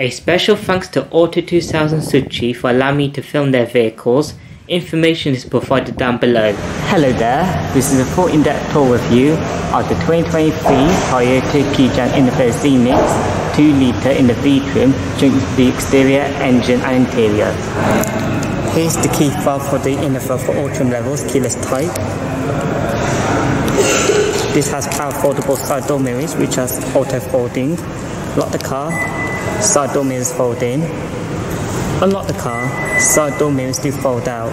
A special thanks to Auto 2000 Suci for allowing me to film their vehicles. Information is provided down below. Hello there, this is a full in-depth tour review of the 2023 Toyota Kijang Innova Zenix 2 litre in the V-trim the exterior, engine and interior. Here's the key fob for the Innova for all trim levels, keyless type. This has power foldable side door mirrors which has auto folding. Lock the car, side door mirrors fold in. Unlock the car, side door mirrors do fold out.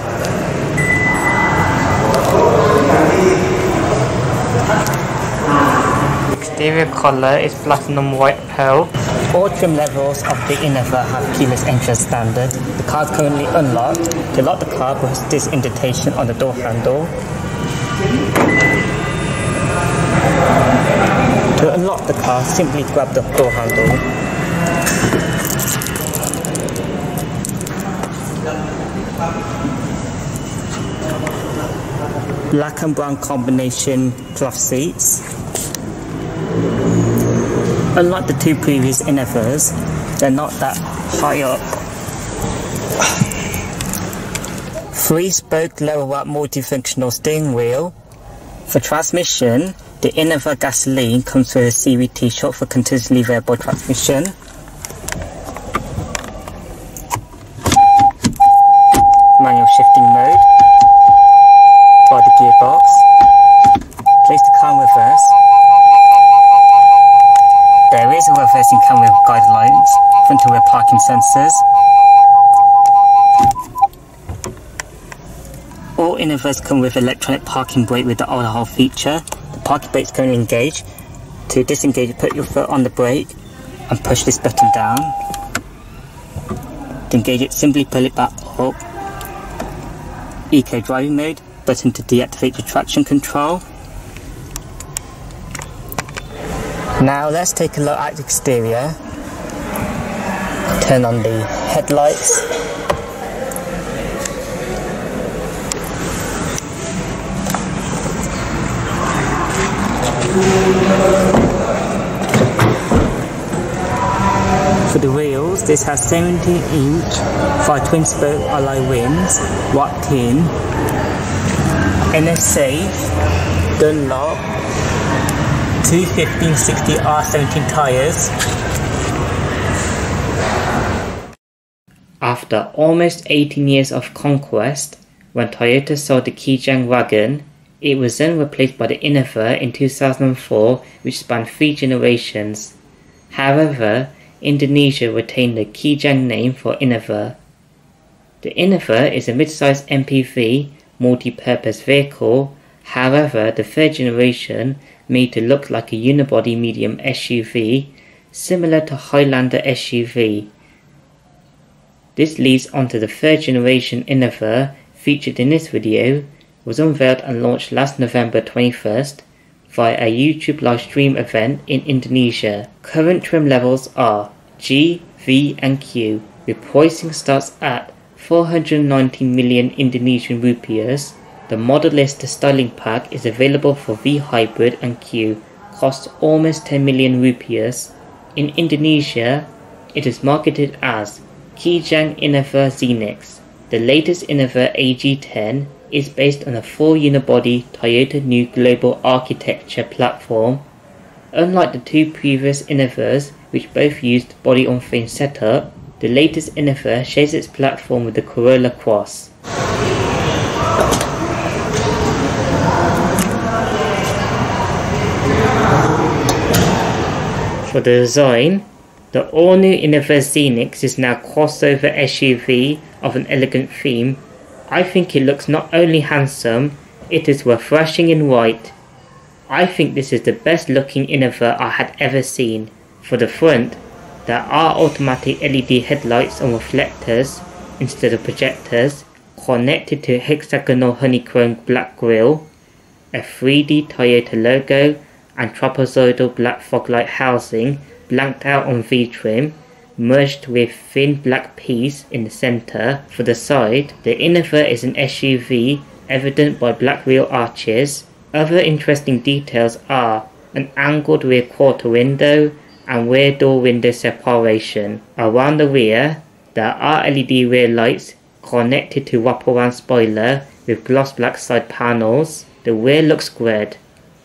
Exterior colour is platinum white pearl. All trim levels of the Innova have keyless entry standard. The car is currently unlocked. To lock the car, press this indentation on the door handle. To unlock the car, simply grab the door handle. Black and brown combination cloth seats. Unlike the two previous Innovas, they're not that high up. Three spoke lower watt multifunctional steering wheel. For transmission, the Innova gasoline comes with a CVT short for continuously variable transmission. And sensors. All Innovas come with electronic parking brake with the auto feature. The parking brake is currently engaged. To disengage, put your foot on the brake and push this button down. To engage it, simply pull it back up. Eco driving mode, button to deactivate the traction control. Now let's take a look at the exterior. Turn on the headlights. For the wheels, this has 17 inch for twin spoke alloy rims, locked in, Enasave, Dunlop, two 1560 R17 tyres. After almost 18 years of conquest, when Toyota sold the Kijang wagon, it was then replaced by the Innova in 2004, which spanned three generations. However, Indonesia retained the Kijang name for Innova. The Innova is a mid-sized MPV multi-purpose vehicle, however the third generation made to look like a unibody medium SUV, similar to Highlander SUV. This leads onto the third generation Innova featured in this video, was unveiled and launched last November 21st via a YouTube live stream event in Indonesia. Current trim levels are G, V and Q, with pricing starts at 490 million Indonesian rupiahs. The model list styling pack is available for V Hybrid and Q, costs almost 10 million rupiahs. In Indonesia, it is marketed as Kijang Innova Zenix. The latest Innova AG10 is based on a full unibody Toyota New Global Architecture platform. Unlike the two previous Innovas, which both used body-on-frame setup, the latest Innova shares its platform with the Corolla Cross. For the design, the all-new Innova Zenix is now a crossover SUV of an elegant theme. I think it looks not only handsome, it is refreshing in white. I think this is the best looking Innova I had ever seen. For the front, there are automatic LED headlights and reflectors instead of projectors, connected to hexagonal honeycomb black grille, a 3D Toyota logo and trapezoidal black foglight housing blanked out on V-trim, merged with thin black piece in the center. For the side, the inner Innova is an SUV evident by black wheel arches. Other interesting details are an angled rear quarter window, and rear door window separation. Around the rear, there are LED rear lights connected to wraparound spoiler with gloss black side panels. The rear looks squared.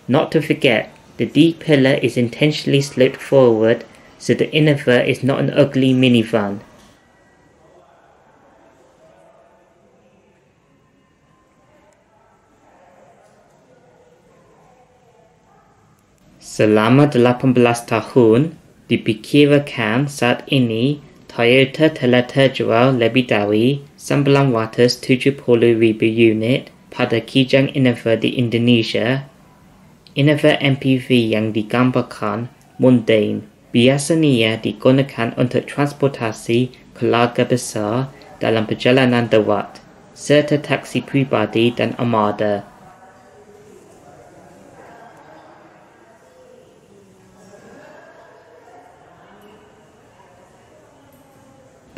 Not to forget, the D pillar is intentionally sloped forward so the Innova is not an ugly minivan. Selama 18 tahun, dipikirkan saat ini Toyota telah terjual lebih dari 970,000 unit pada kijang Innova di Indonesia. Innova MPV yang digambarkan mundane biasanya digunakan untuk transportasi keluarga besar dalam perjalanan derat, serta taksi pribadi dan armada.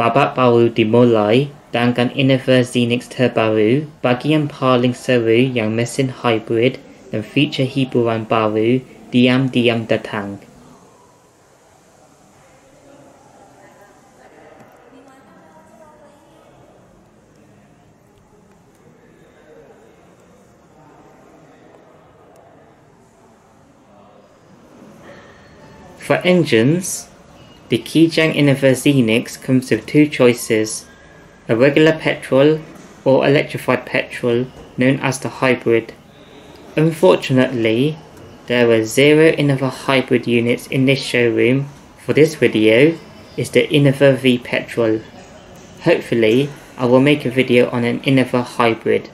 babak baru dimulai dengan Innova Zenix terbaru, bagian paling seru yang mesin hybrid dan fitur hiburan baru diam-diam datang. For engines, the Kijang Innova Zenix comes with two choices, a regular petrol or electrified petrol known as the hybrid. Unfortunately, there were zero Innova hybrid units in this showroom. For this video, is the Innova V petrol. Hopefully, I will make a video on an Innova hybrid.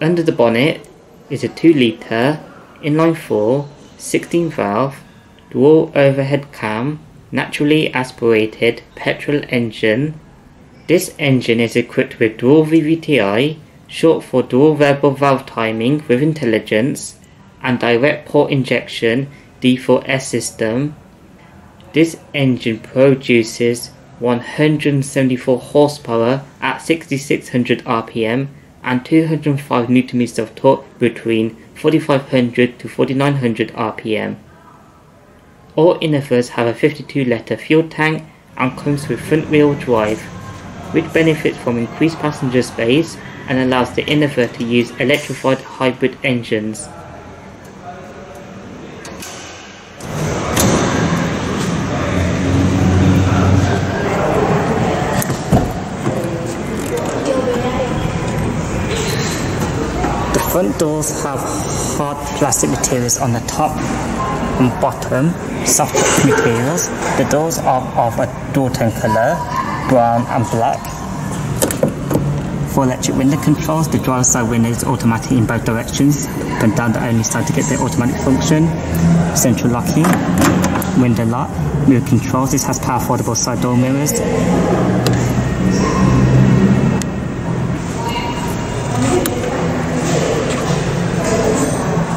Under the bonnet is a 2 litre inline 4 16 valve, dual overhead cam, naturally aspirated petrol engine. This engine is equipped with dual VVTi, short for dual variable valve timing with intelligence, and direct port injection D4S system. This engine produces 174 horsepower at 6600 RPM and 205 Nm of torque between 4500 to 4900 RPM. All Innovas have a 52 litre fuel tank and comes with front wheel drive, which benefits from increased passenger space and allows the Innova to use electrified hybrid engines. The front doors have hard plastic materials on the top and bottom, soft materials. The doors are of a dual tone color, brown and black. For electric window controls, the driver's side window is automatic in both directions, and down the only side to get the automatic function. Central locking, window lock, mirror controls. This has power foldable side door mirrors.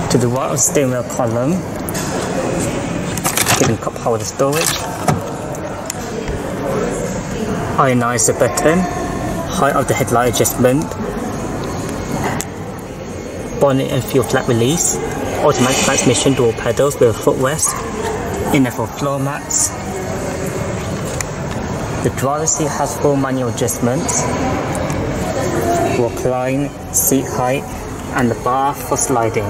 to the right of the steering wheel column, hidden cup holder storage, ionizer button, height of the headlight adjustment, bonnet and fuel flap release, automatic transmission dual pedals with a footrest, inner for floor mats. The driver's seat has full manual adjustments, recline, seat height, and the bar for sliding.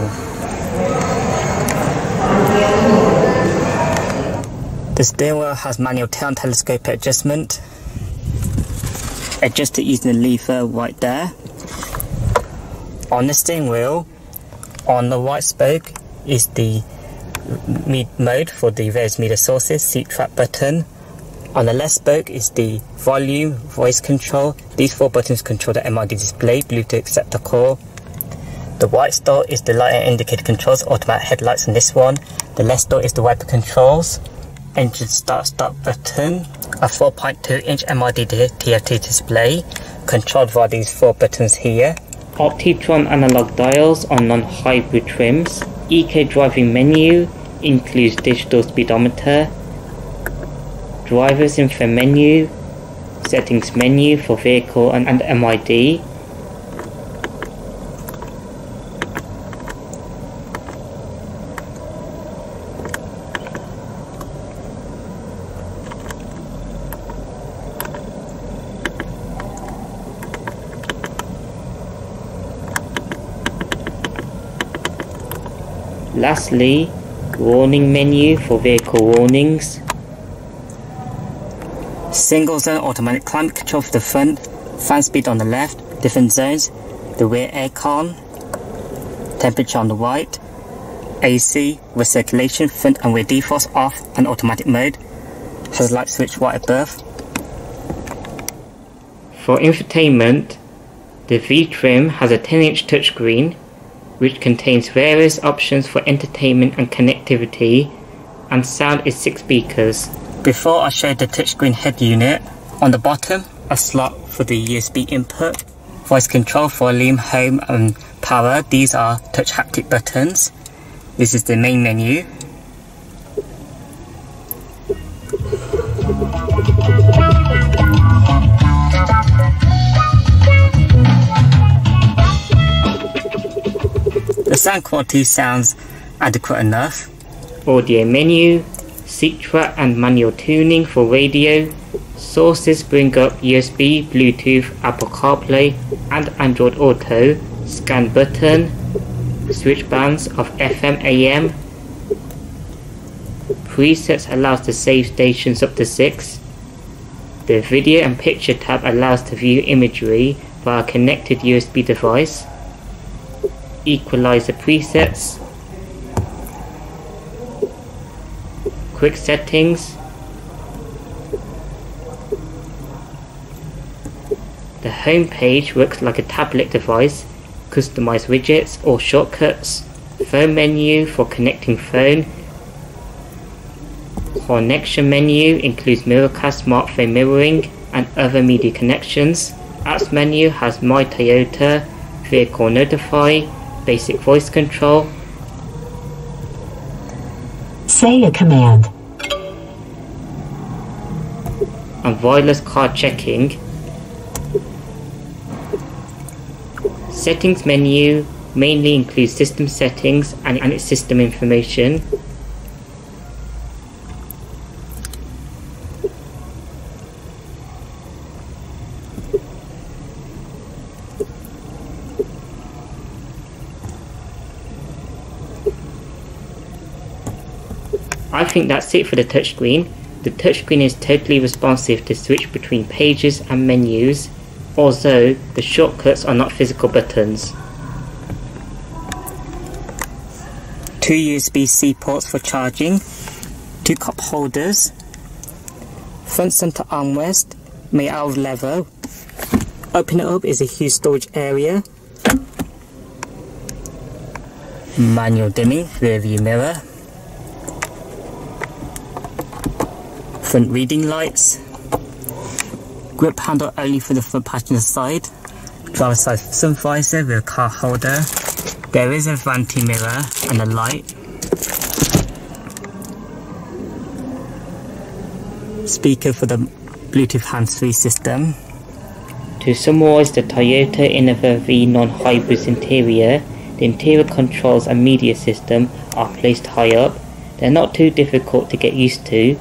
The steering wheel has manual tail and telescope adjustment. Adjust it using the lever right there. On the steering wheel, on the right spoke is the mode for the various media sources, seat trap button. On the left spoke is the volume, voice control. These four buttons control the MID display, Bluetooth acceptor call, the white star is the light and indicator controls, automatic headlights on this one. The left star is the wiper controls, engine start stop button, a 4.2 inch MID TFT display, controlled via these four buttons here. Optitron analog dials on non-hybrid trims. EK driving menu includes digital speedometer, driver's info menu, settings menu for vehicle and, and MID, Lastly, warning menu for vehicle warnings. Single zone automatic climate control for the front, fan speed on the left, different zones, the rear aircon, temperature on the right, AC with circulation, front and rear defrost off and automatic mode, has light switch right above. For infotainment, the V-Trim has a 10-inch touchscreen which contains various options for entertainment and connectivity and sound is 6 speakers. Before I show the touchscreen head unit, on the bottom a slot for the USB input, voice control, volume, home and power, these are touch haptic buttons. This is the main menu. Sound quality sounds adequate enough. Audio menu, Citra and manual tuning for radio. Sources bring up USB, Bluetooth, Apple CarPlay and Android Auto. Scan button. Switch bands of FM AM. Presets allows to save stations up to 6. The video and picture tab allows to view imagery via connected USB device equalizer presets, quick settings, the home page works like a tablet device, customize widgets or shortcuts, phone menu for connecting phone, connection menu includes Miracast smartphone mirroring and other media connections, apps menu has My Toyota, Vehicle Notify, basic voice control. Say a command. And wireless card checking. Settings menu mainly includes system settings and, and its system information. Think that's it for the touchscreen. The touchscreen is totally responsive to switch between pages and menus, although the shortcuts are not physical buttons. Two USB-C ports for charging, two cup holders, front center armrest made out of leather. Open it up is a huge storage area. Manual dimming, rear view mirror. Front reading lights, grip handle only for the front passenger side, driver side sun visor with a car holder, there is a vanity mirror and a light, speaker for the Bluetooth hands-free system. To summarise the Toyota Innova V non-hybrid interior, the interior controls and media system are placed high up. They're not too difficult to get used to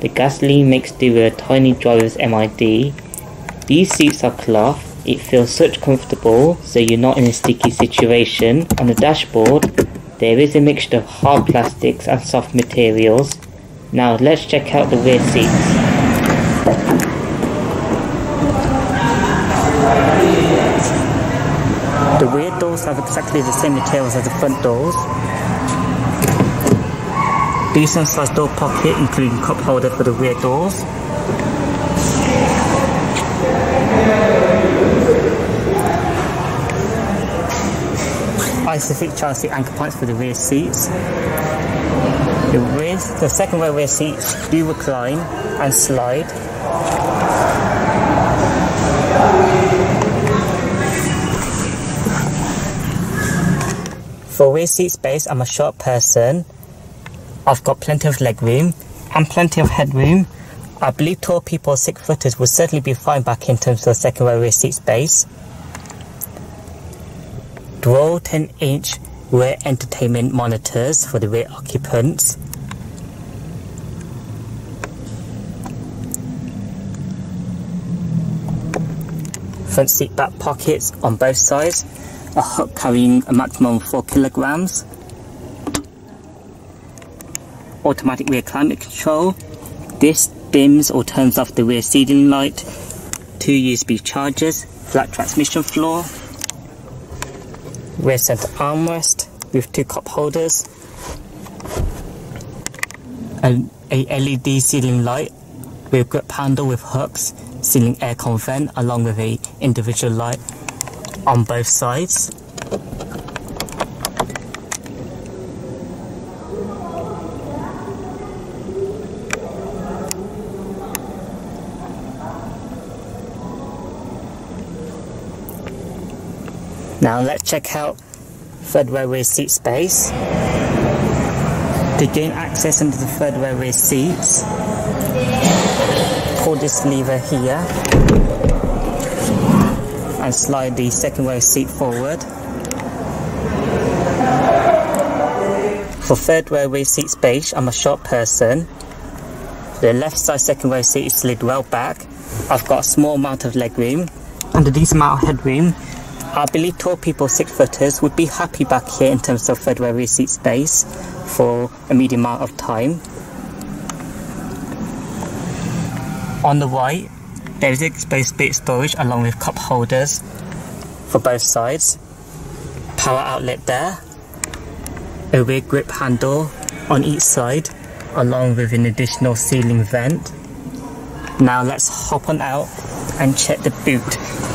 the gasoline makes do with a tiny driver's MID. These seats are cloth. It feels such comfortable so you're not in a sticky situation. On the dashboard, there is a mixture of hard plastics and soft materials. Now let's check out the rear seats. The rear doors have exactly the same materials as the front doors. Decent sized door pocket including cup holder for the rear doors. Isofix seat anchor points for the rear seats. The, rear, the second row rear seats do recline and slide. For rear seat space, I'm a short person I've got plenty of leg room and plenty of headroom. I believe tall people, six footers, will certainly be fine back in terms of the second row rear seat space. Dual 10 inch rear entertainment monitors for the rear occupants. Front seat back pockets on both sides. A hook carrying a maximum of 4 kilograms automatic rear climate control. This dims or turns off the rear ceiling light. Two USB chargers, flat transmission floor, rear center armrest with two cup holders, a, a LED ceiling light with grip handle with hooks, ceiling aircon vent along with a individual light on both sides. Now let's check out third row seat space. To gain access into the third row seats, pull this lever here and slide the second row seat forward. For third row seat space, I'm a short person. The left side second row seat is slid well back. I've got a small amount of leg room. Under this amount of headroom, I believe tall people, six footers, would be happy back here in terms of rear seat space for a medium amount of time. On the right, there is exposed bit storage along with cup holders for both sides. Power outlet there. A rear grip handle on each side along with an additional ceiling vent. Now let's hop on out and check the boot.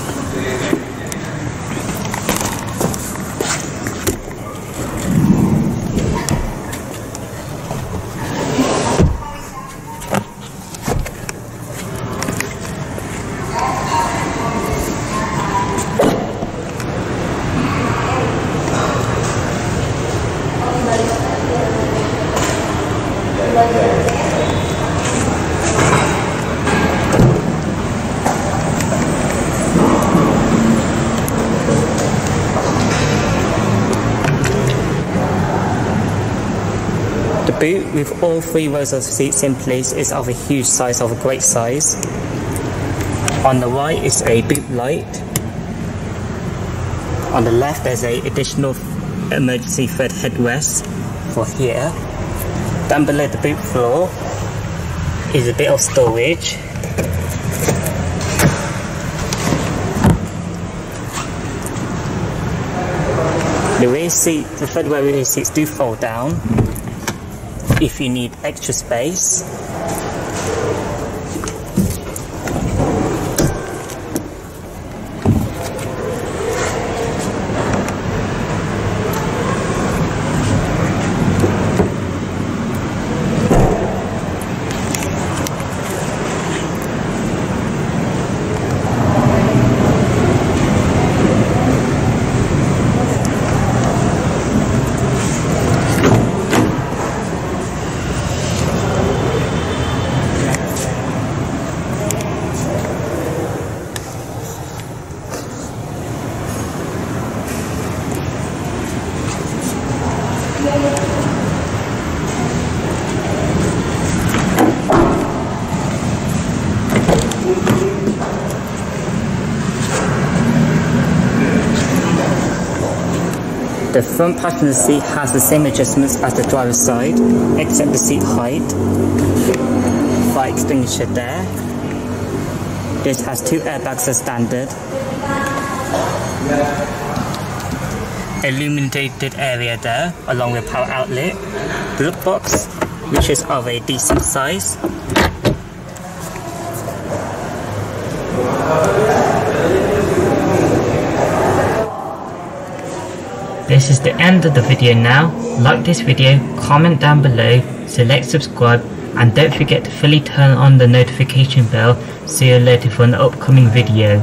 Boot with all three rows of seats in place is of a huge size, of a great size. On the right is a boot light. On the left there's a additional emergency third headrest for here. Down below the boot floor is a bit of storage. The rear seat, the third row rear seats do fold down if you need extra space. Front passenger seat has the same adjustments as the driver's side, except the seat height. Fire extinguisher there. This has two airbags as standard. Illuminated area there, along with power outlet. Glove box, which is of a decent size. This is the end of the video now. Like this video, comment down below, select subscribe and don't forget to fully turn on the notification bell so you're alerted for an upcoming video.